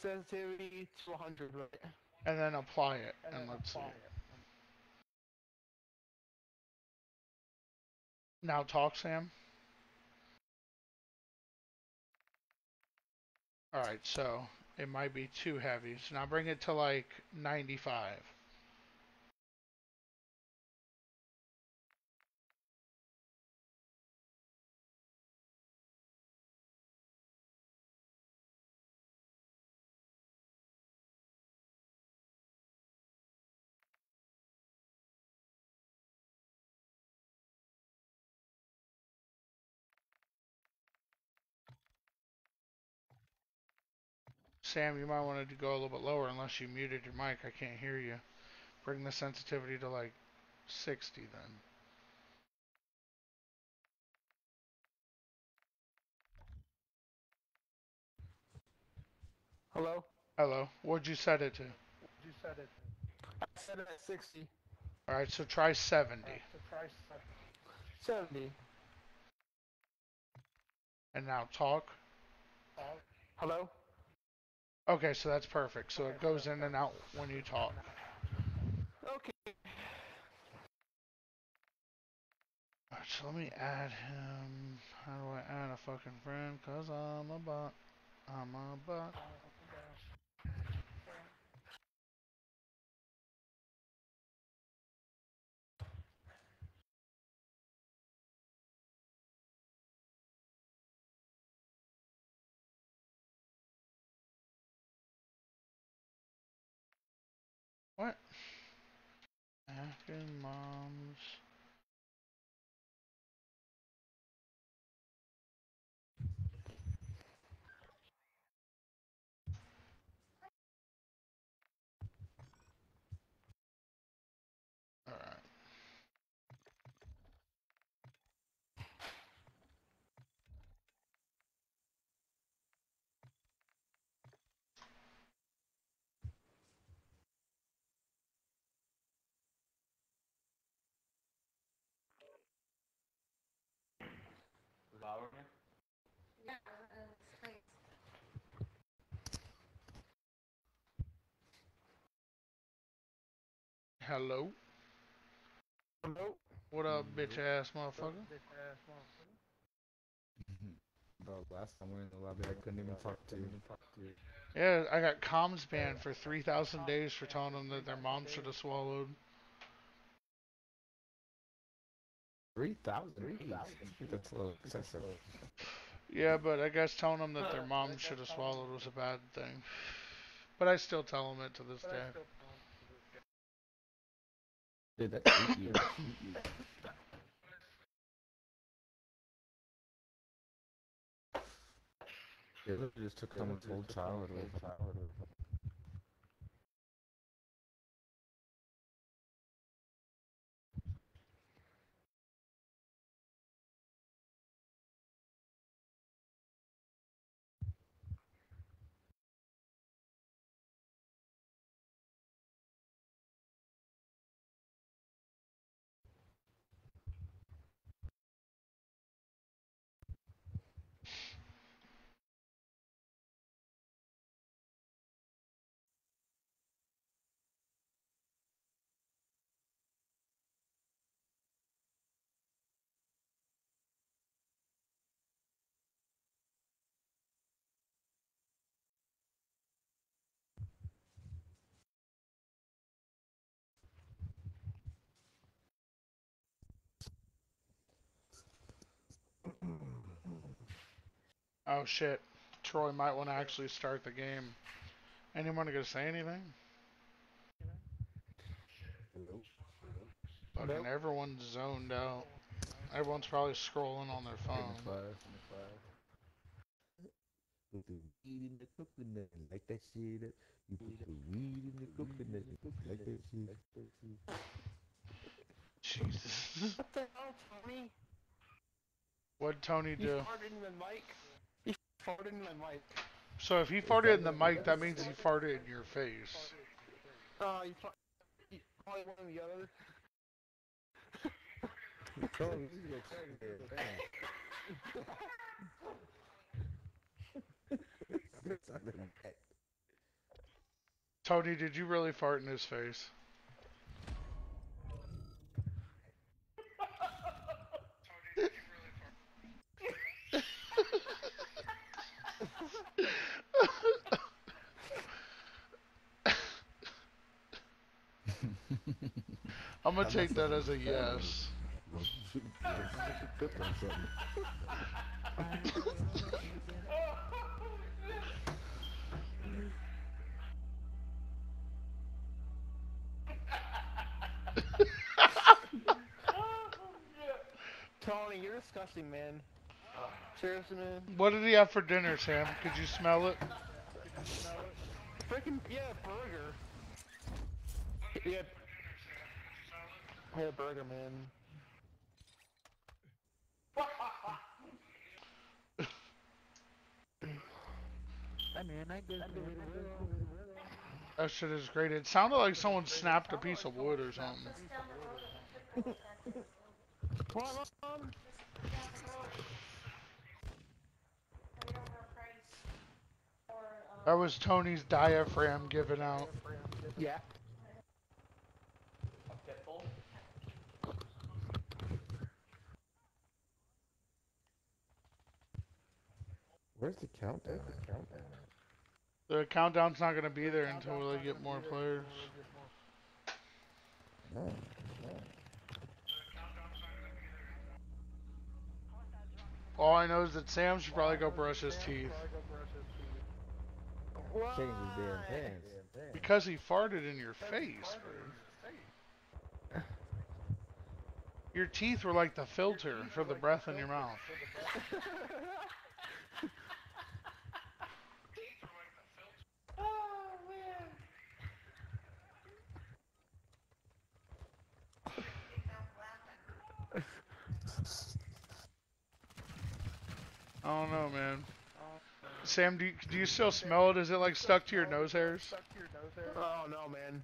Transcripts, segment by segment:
sensitivity to 100, right? and then apply it, and let's see. Now talk, Sam. Alright, so it might be too heavy. So now bring it to like 95. Sam, you might want to go a little bit lower unless you muted your mic. I can't hear you. Bring the sensitivity to like 60 then. Hello? Hello. What'd you set it to? You said it. I said it at 60. Alright, so try 70. 70. And now talk. Hello? Okay, so that's perfect. So it goes in and out when you talk. Okay. Alright, so let me add him. How do I add a fucking friend? Cause I'm a bot. I'm a bot. African moms. Hello? Hello? What up, bitch ass motherfucker? Bro, last time we were in the lobby, I couldn't even talk to you. Yeah, I got comms banned for 3,000 days for telling them that their mom should have swallowed. 3,000? That's a little excessive. Yeah, but I guess telling them that their mom should have swallowed was a bad thing. But I still tell them it to this day. Dude, that's creepy. Yeah, literally just took someone's whole childhood. Oh shit. Troy might want to actually start the game. Anyone gonna say anything? Hello? Fucking everyone's zoned out. Everyone's probably scrolling on their phone. Put the weed in the coconut, like that shit. up. You put the weed in the coconut, like that shit. Jesus. What the hell, Tony? What'd Tony You do? farted in the mic? You farted in the mic. So if he farted in the mic, that means he farted in your face. Uh, you, probably one or the other. Bro, you need to go check it, damn. It's not that bad. Tony, did you really fart in his face? I'm gonna take that as a yes. Well, shoot, well, shoot, flip on something. Tony, you're disgusting, man. Seriously, man. What did he have for dinner, Sam? Could you smell it? Freaking yeah, burger. Yeah. Yeah, burger, man. Hey man, I guess That shit is great. It sounded like someone snapped a piece of wood or something. Just down the road. What, Mom? We don't have price for, That was Tony's diaphragm giving out. Yeah. Where's the countdown? countdown? The countdown's not gonna be there until they get more players. No, no. All I know is that Sam should probably go brush his teeth. Change his damn pants. Because he farted in your face, bro. Your teeth were like the filter for the breath in your mouth. I don't know, man. Sam, do you, do you still smell it? Is it like stuck to your nose hairs? Oh no, man.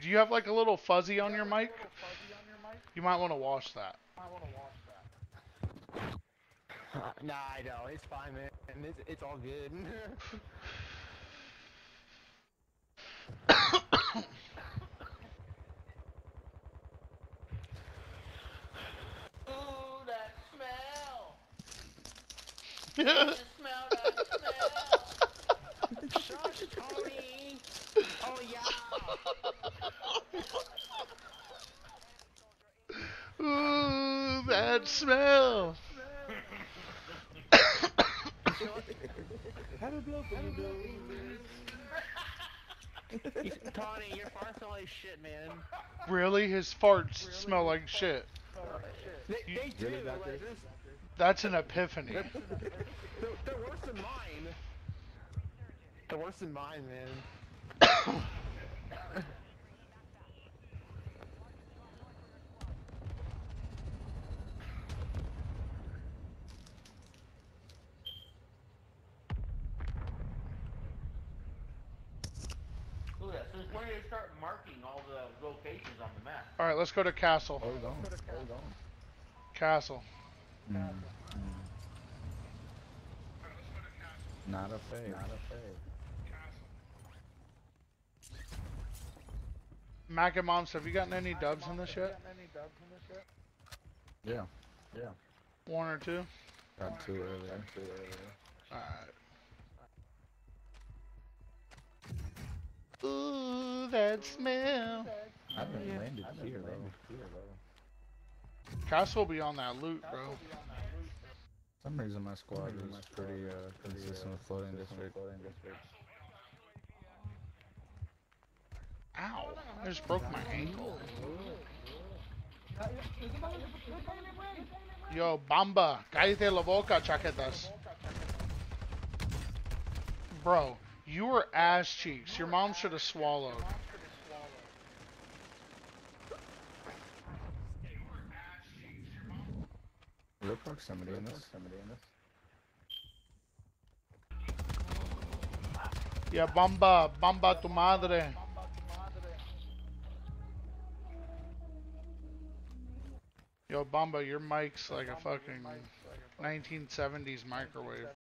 Do you have like a little fuzzy on your mic? You might want to wash that. nah, I know. It's fine, man. It's, it's all good. Ooh, that smell! Just smell that smell! Oh yeah. Ooh, that smell. How did blow for you, dude? Tony, your farts smell like shit, man. Really? His farts smell like shit. They, they do. Really, doctor? Like, this, That's an epiphany. they're, they're worse than mine. They're worse than mine, man. Ooh, yeah, since when do you start marking all the locations on the map? All right, let's go to Castle. Hold on, hold on. Castle. Mm. Not a fade. Not a fade. Mac and Moms, have you gotten any dubs in this yet? Yeah. Yeah. One or two? Got two earlier. Two earlier. Alright. Ooh, that smell. I haven't landed here though. Castle will be on that loot, bro. For some reason my squad is pretty uh consistent with floating district. Ow. I just broke my ankle. Yo, Bamba, cállate la boca, chaquetas. Bro, you were ass cheeks. Your mom should have swallowed. In this. Yeah, Bamba, Bamba tu madre. Yo, Bamba, your mic's like a fucking 1970s microwave.